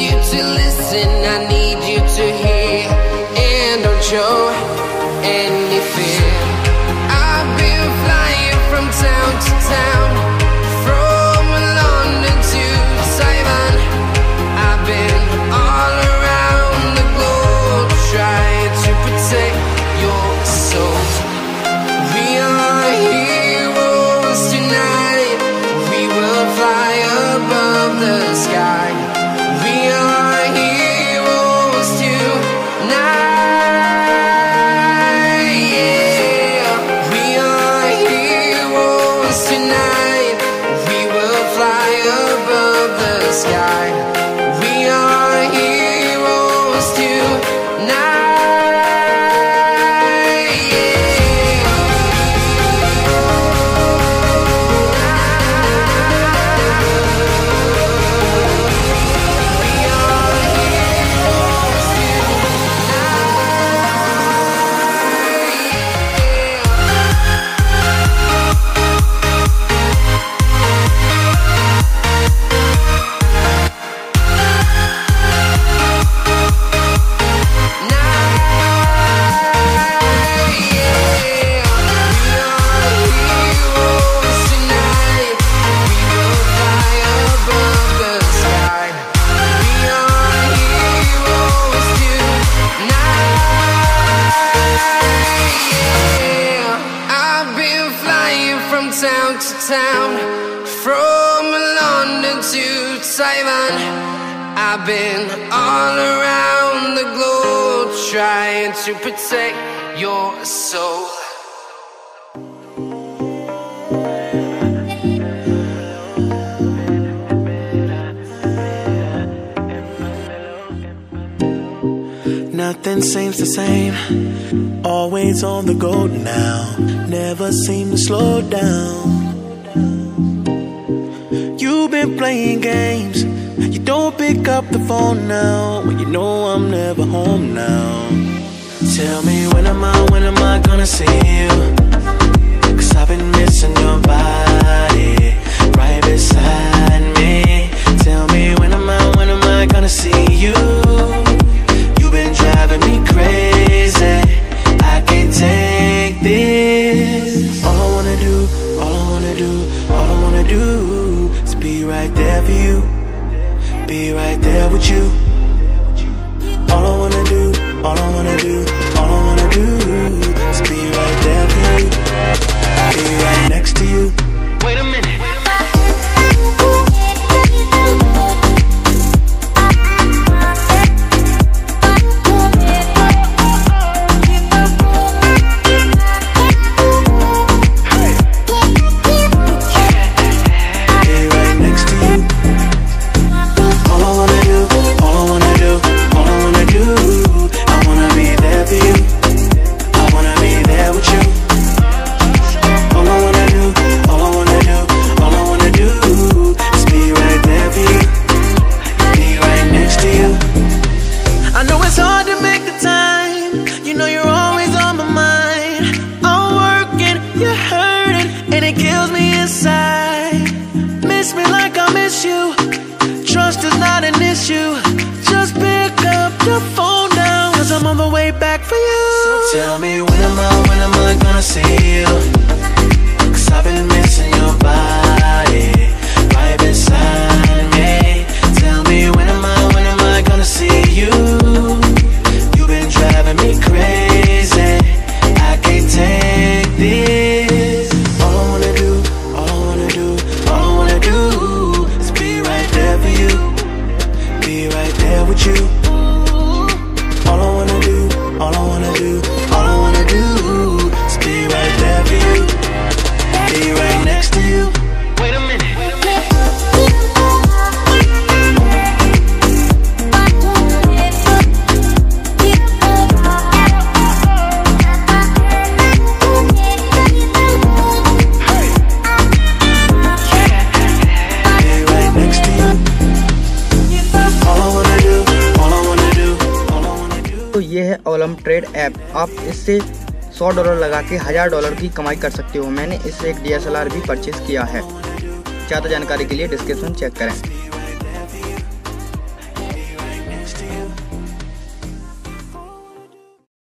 you to listen, I need you tonight. To town, from London to Taiwan. I've been all around the globe trying to protect your soul. Nothing seems the same. Always on the go now. Never seem to slow down. Been playing games. You don't pick up the phone now. When you know I'm never home now. Tell me when am I, when am I gonna see you? Cause I've been missing your body right beside me. Tell me when am I, when am I gonna see you? With you. All I wanna do, all I wanna do, all I wanna do is be right there for you. Right back for you. So tell me when am I, when am I gonna see you? Cause I've been missing your body right beside me. Olymp Trade app. आप इससे सौ dollar लगा के हज़ार dollar की कमाई कर सकते हो। मैंने इससे एक डीएसएलआर भी परचेज किया है। ज़्यादा जानकारी के लिए डिस्क्रिप्शन चेक करें।